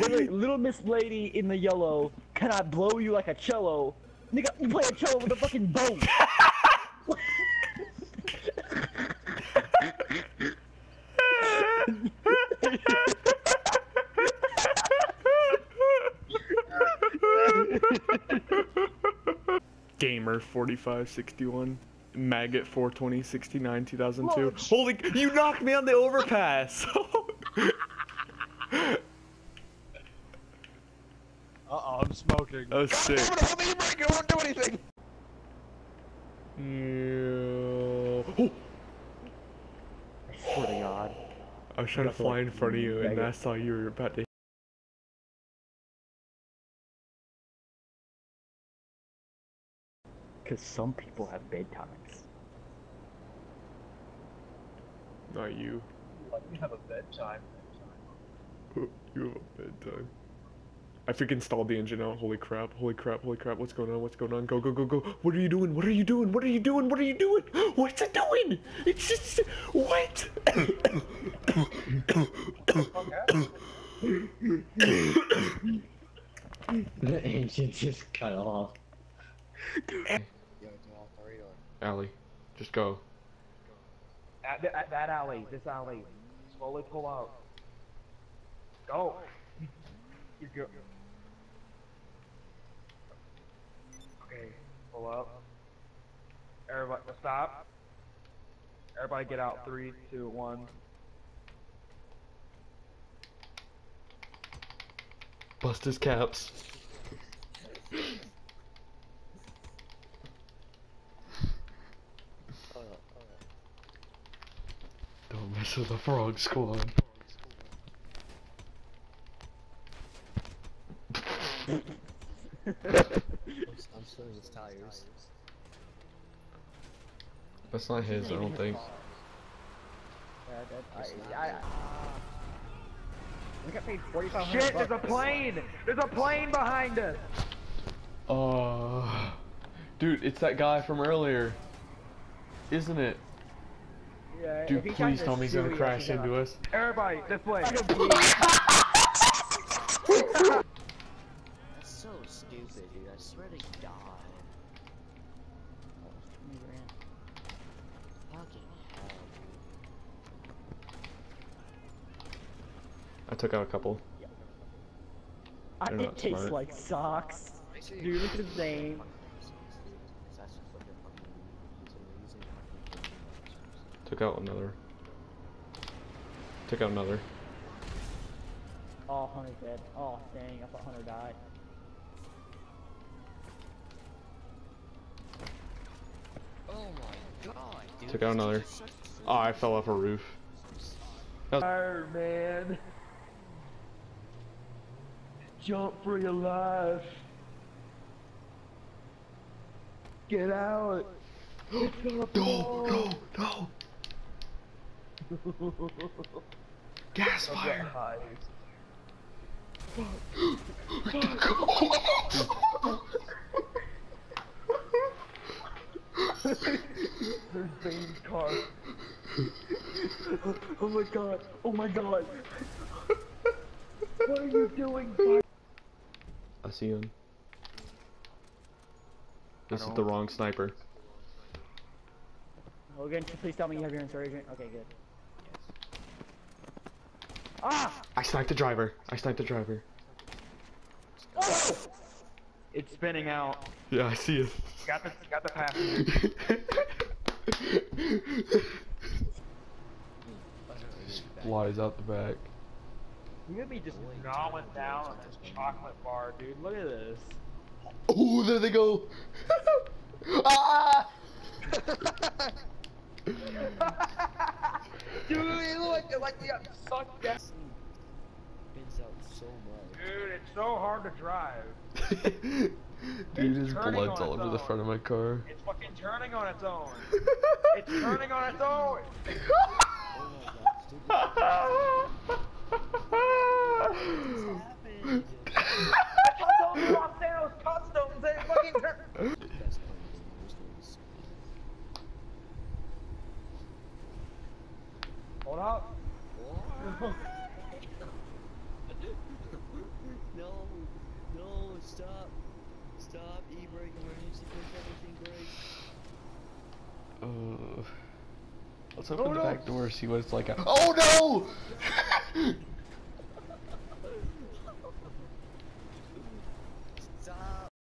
Wait, wait, little Miss Lady in the yellow, can I blow you like a cello? Nigga, you play a cello with a fucking bow. Gamer 4561. Maggot 420 69 2002. Holy, you knocked me on the overpass. Uh-oh, I'm smoking. Oh, that was sick. Hold the brake, it won't do anything! Yeah. Oh, I swear to God. I was trying to fly like in front of you, and I saw you were about to. Cause some people have bedtimes. Not you. Let me have a bedtime. You have a bedtime. I freaking installed the engine out. Holy crap! Holy crap! Holy crap! What's going on? What's going on? Go go go go! What are you doing? What are you doing? What are you doing? What are you doing? What's it doing? It's just what? The engine just cut off. Allie, just go. At, at that alley, this alley. Slowly pull out. Go! You're good. Okay, pull up. Everybody, stop. Everybody get out. Three, two, one. Bust his caps. Don't mess with the frog squad. I'm slowing his tires. That's not his, I don't think. I, I, we got paid forty-five hundred Shit, there's a plane! There's a plane behind us! Oh, dude, it's that guy from earlier, isn't it? Yeah, Dude, please tell me he's gonna crash into us. Everybody, this way. That's so stupid, dude. I swear to God. Fucking hell, I took out a couple. I, They're it not tastes smart. like socks. Dude, look at dude. That's just what they're fucking using. They're using fucking Took out another. Took out another. Oh, Hunter's dead. Oh, dang, I thought Hunter died. Oh my god, dude. Took out another. is such a- Oh, I fell off a roof. Fire, man. Jump for your life. Get out. No, no, no! Gas fire! There's Bane's car. oh my god. Oh my god. what are you doing? Fire? I see him. This is the wrong sniper. Logan, please tell me you have your insurgent. Okay, good. Ah! I sniped the driver. I sniped the driver. Oh! It's spinning out. Yeah, I see it. Got the got the passenger. Flies out the back. You could be just gnawing down on this chocolate bar, dude. Look at this. Oh, there they go! ah! Dude, it look like like you got sucked down. Spins out so much. Dude, it's so hard to drive. Dude, his blood's all its over the front of my car. It's fucking turning on its own. it's turning on its own. Oh my gosh, dude. Happened. I told you Los Santos Customs ain't fucking turn. Best part of the game was going to Hold up. Stop. Stop. E-brake, emergency push, everything brake. Uh, let's open Oh, the no. back door, see what it's like. out- Oh no!